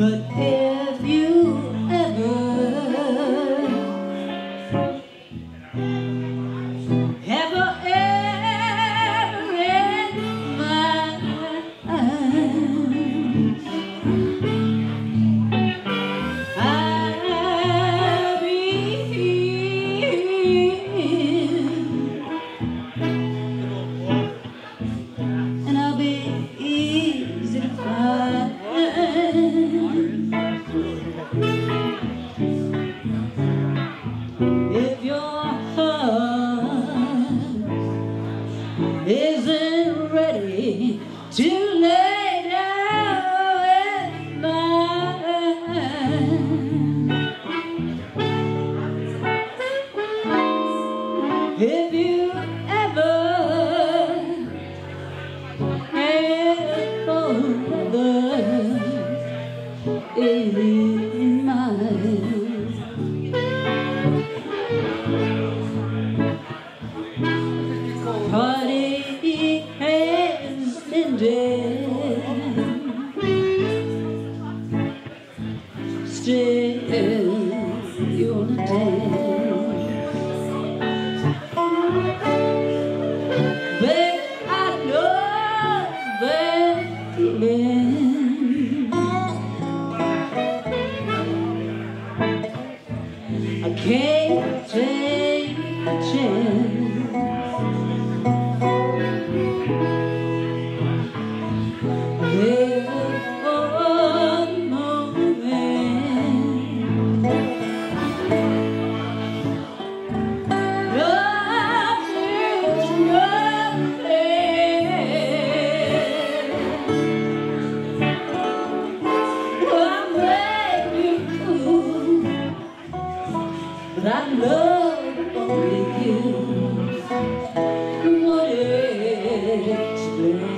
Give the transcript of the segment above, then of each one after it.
But if. explain.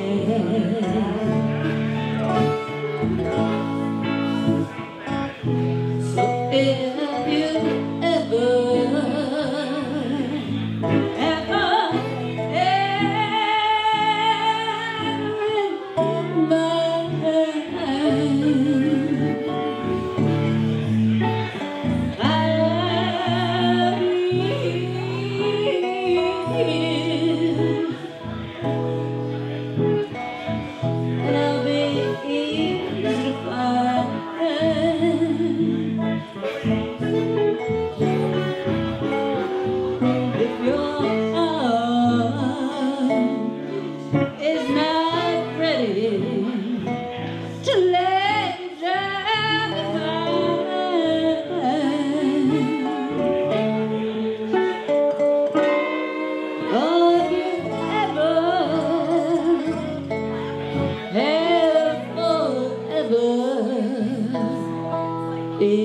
Yeah,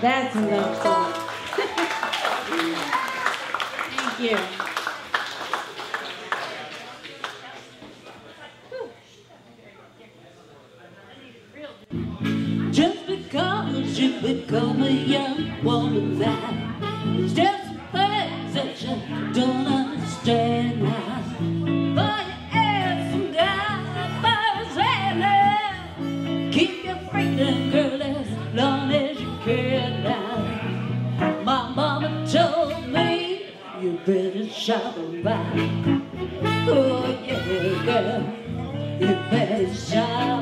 that's a love song. Thank you. Just because you become a young woman that don't understand now. But you down by hand Keep your freedom, girl, as long as you can now. My mama told me you better shop around. Oh, yeah, girl, you better shop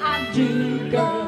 I do, girl.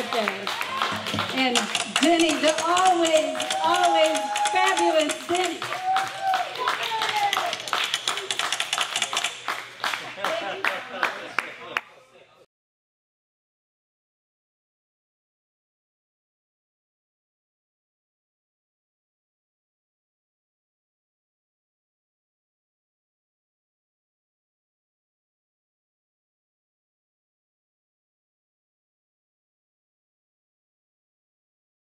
And Denny, the always, always fabulous Denny.